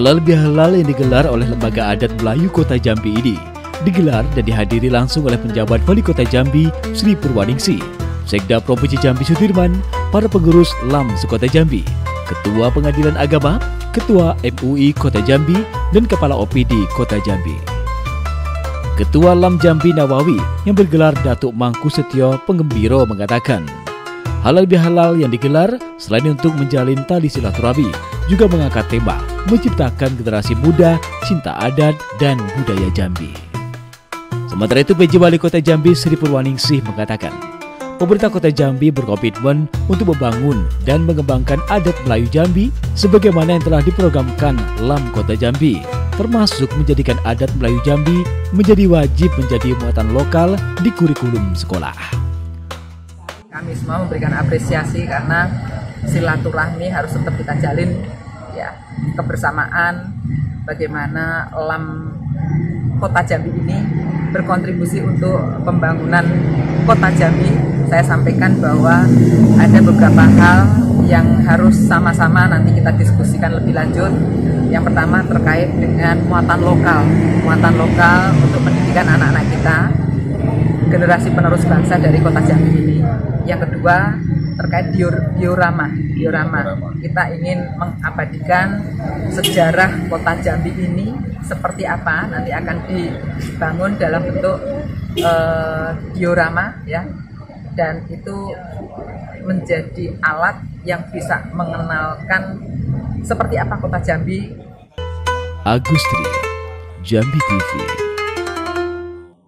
Halal bihalal yang digelar oleh Lembaga Adat Melayu Kota Jambi ini digelar dan dihadiri langsung oleh penjabat Wali Kota Jambi Sri Purwaningsi, Sekda Provinsi Jambi Sudirman, para pengurus LAM Sekota Jambi, Ketua Pengadilan Agama, Ketua MUI Kota Jambi, dan Kepala OPD Kota Jambi. Ketua LAM Jambi Nawawi yang bergelar Datuk Mangku Setio Penggembiro mengatakan, Halal bihalal yang digelar selain untuk menjalin tali silaturahmi, juga mengangkat tema menciptakan generasi muda cinta adat dan budaya Jambi. Sementara itu PJ Wali Kota Jambi Sri Purwaningsih mengatakan, pemerintah Kota Jambi berkomitmen untuk membangun dan mengembangkan adat Melayu Jambi sebagaimana yang telah diprogramkan LAM Kota Jambi, termasuk menjadikan adat Melayu Jambi menjadi wajib menjadi muatan lokal di kurikulum sekolah kami semua memberikan apresiasi karena silaturahmi harus tetap kita jalin ya kebersamaan bagaimana lam kota Jambi ini berkontribusi untuk pembangunan kota Jambi. Saya sampaikan bahwa ada beberapa hal yang harus sama-sama nanti kita diskusikan lebih lanjut. Yang pertama terkait dengan muatan lokal muatan lokal untuk pendidikan anak-anak kita generasi penerus bangsa dari kota Jambi ini. Yang kedua terkait dior, diorama. diorama. Kita ingin mengabadikan sejarah kota Jambi ini seperti apa nanti akan dibangun dalam bentuk uh, diorama ya dan itu menjadi alat yang bisa mengenalkan seperti apa kota Jambi. Agustri, Jambi TV.